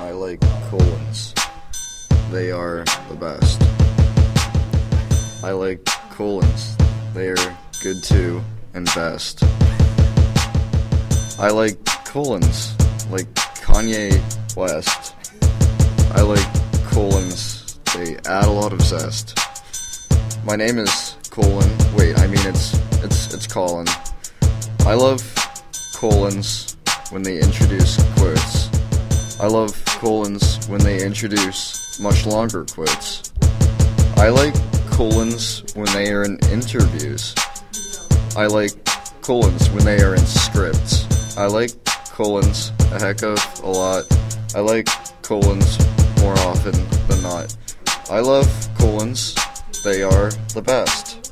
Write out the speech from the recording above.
I like colons. They are the best. I like colons. They are good too and best. I like colons, like Kanye West. I like colons. They add a lot of zest. My name is Colin. Wait, I mean it's it's it's Colin. I love colons when they introduce quotes. I love colons when they introduce much longer quotes. I like colons when they are in interviews. I like colons when they are in scripts. I like colons a heck of a lot. I like colons more often than not. I love colons. They are the best.